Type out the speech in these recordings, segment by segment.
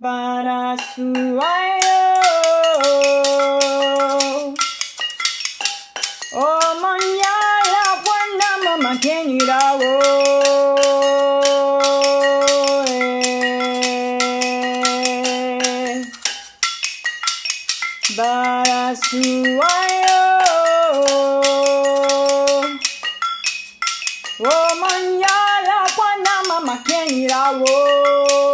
para su ayo. Oh, mañana buena mamá quien irá eh. Barasuayo. Oh, mañana buena mamá quien irá eh.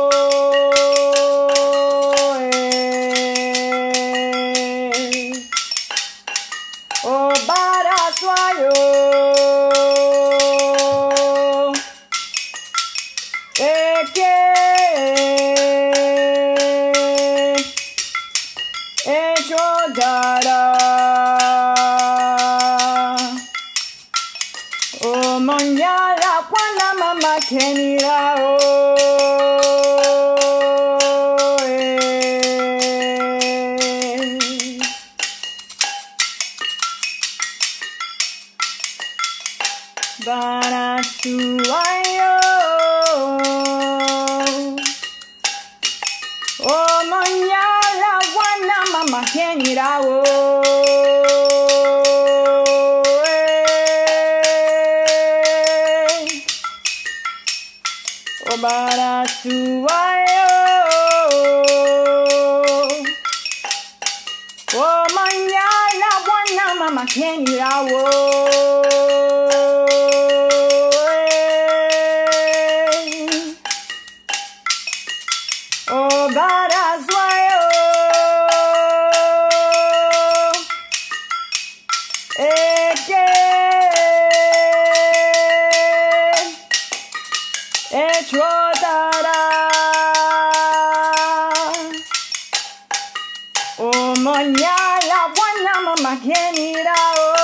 Dará. Oh, mañana cuando mamá querida oh, eh. para su buena mamá querida oh, eh. Oh, para su ayo. Oh, mañana buena Oh Omonyala bwana mama genirao